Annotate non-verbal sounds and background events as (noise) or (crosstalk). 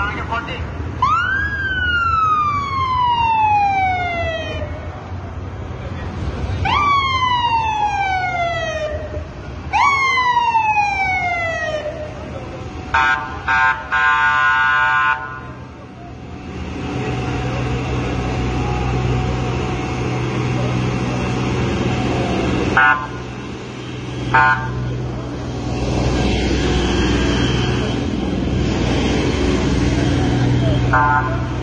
belakangnya voting. (laughs) Ah. Instagram.